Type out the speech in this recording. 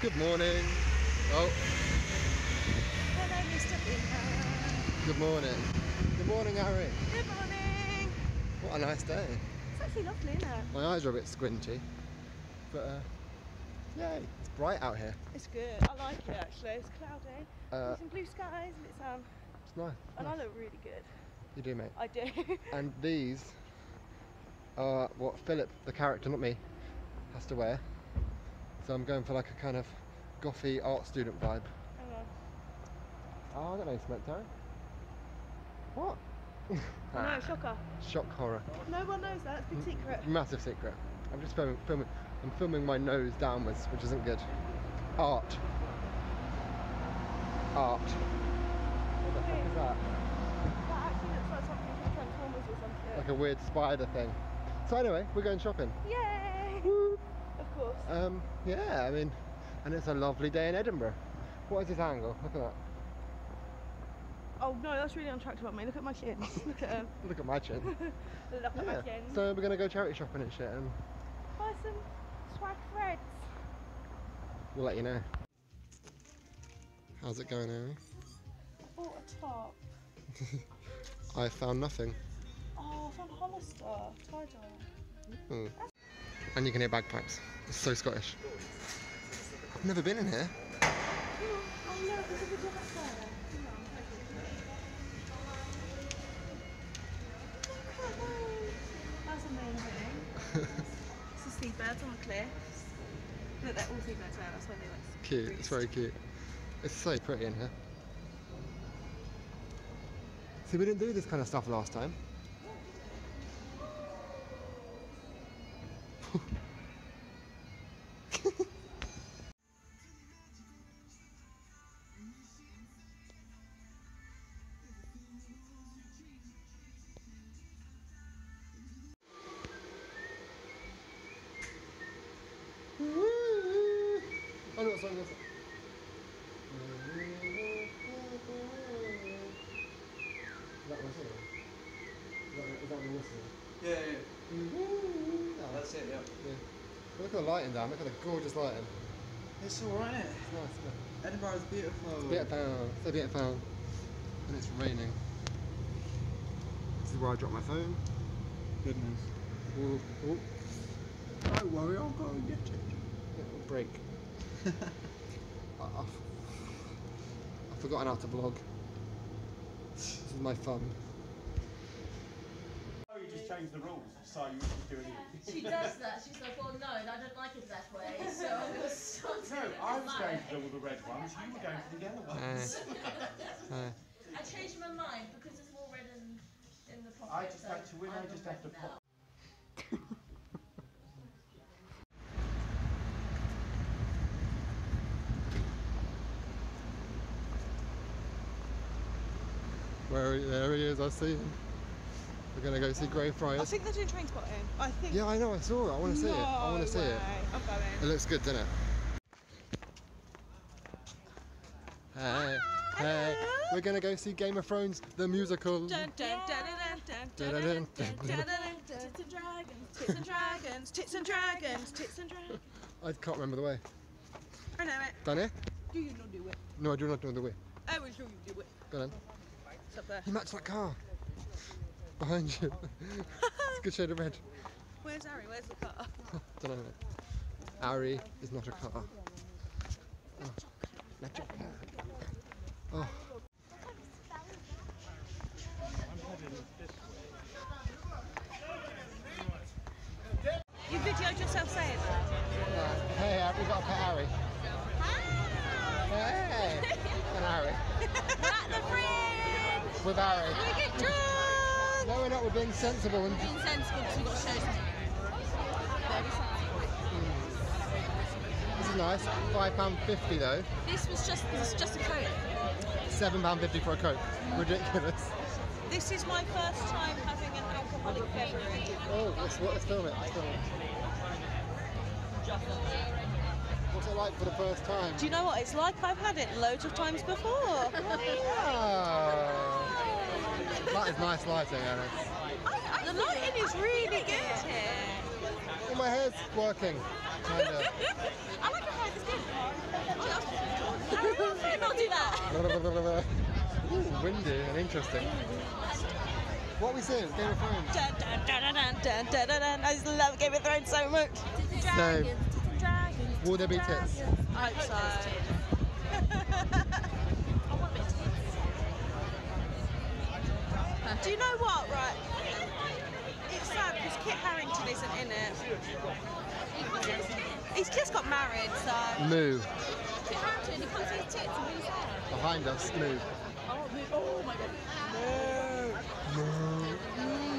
Good morning. Oh, Hello, Mr. Bingham. good morning. Good morning, Harry. Good morning. What a nice day. It's actually lovely, isn't it? My eyes are a bit squinty, but uh, yay, it's bright out here. It's good. I like it actually. It's cloudy. Uh, some blue skies and it's um It's nice. and I look really good. You do, mate. I do. And these are what Philip, the character, not me, has to wear. So I'm going for like a kind of gothy art student vibe. Hang on. Oh, I don't know, Cement Harry. What? No, shocker. Shock horror. No one knows that. It's a big secret. Massive secret. I'm just filming, filming. I'm filming my nose downwards, which isn't good. Art. Art. What the heck is that? That actually looks like something from Transformers or something. Like a weird spider thing. So anyway, we're going shopping. Yay! Of. Um, yeah, I mean, and it's a lovely day in Edinburgh. What is this angle? Look at that. Oh no, that's really unattractive on me. Look at my chin. Look at them. Look at my chin. Look at my chin. So we're gonna go charity shopping and shit, and Buy some swag threads. we'll let you know. How's it going, Amy? Bought a top. I found nothing. Oh, I found Hollister tie-dye. Hmm. And you can hear bagpipes. It's so Scottish. I've never been in here. No, there's a video up there. That's amazing. it's the seabirds on the cliffs. Look, they're all seabirds there, that's why they like Cute. It's very cute. It's so pretty in here. See, we didn't do this kind of stuff last time. I know what song this is. Is that whistling? Is that, is that the whistling? Yeah, yeah. Oh, That's it, yeah. yeah. Look at the lighting down, look at the gorgeous lighting. It's alright, isn't it? It's nice, isn't it? Edinburgh is beautiful. Beautiful, so beautiful. And it's raining. This is where I dropped my phone. Goodness. Ooh, ooh, Don't worry, I'll go and get it. it'll break. I, I've, I've forgotten how to vlog. This is my fun. Oh, you just changed the rules, so you just do anything. She does that. She's like, well, no, I don't like it that way. So I'm going to start No, doing it I was my going for all the red ones, you were going for the yellow ones. Uh, uh, I changed my mind because there's more red in, in the pocket. I just so had to win, I I'm just red have to now. pop. Where there he is, I see him. We're gonna go see Grey I think they're doing Trainspotting. I think. Yeah, I know, I saw it. I want to see it. I want to see it. I'm It looks good, doesn't it? Hey, hey, we're gonna go see Game of Thrones, the musical. Dun, dun, dun, dun, dun, dun, Dun, dun, dun, dun, dun, dun, dun, dun, Tits and dragons, tits and dragons, tits and dragons, tits and dragons. I can't remember the way. I know it. Done it? Do you not do it? No, I do not know the way. I will show you do it. Go on. It's up there. You match that car. Behind you. it's a good shade of red. Where's Harry? Where's the car? Don't know. Ari is not a car. Oh, not your car. Oh. With get drunk! No, we're not. We're being sensible and Being sensible because we've got to show. Very sensible. this is nice. Five pound fifty though. This was just, this is just a pound fifty for a coke. Ridiculous. This is my first time having an alcoholic beverage. Oh, let's, let's film it. Let's film it. What's it like for the first time? Do you know what? It's like I've had it loads of times before. Oh. That is nice lighting, Alice. the lighting is really good here. It my hair's working. I like your hair, it's good. Oh, Not do that. Ooh, windy and interesting. What are we seeing? Game of Thrones. Dun, dun, dun, dun, dun, dun, dun, dun. I just love Game of Thrones so much. Same. Will there be tits? I hope so. Do you know what, right? It's sad because Kit Harington isn't in it. He's just got married, so. Moo. Kit Harington, he comes to his tits and hair. Behind us. Oh, move. Oh my god. Quick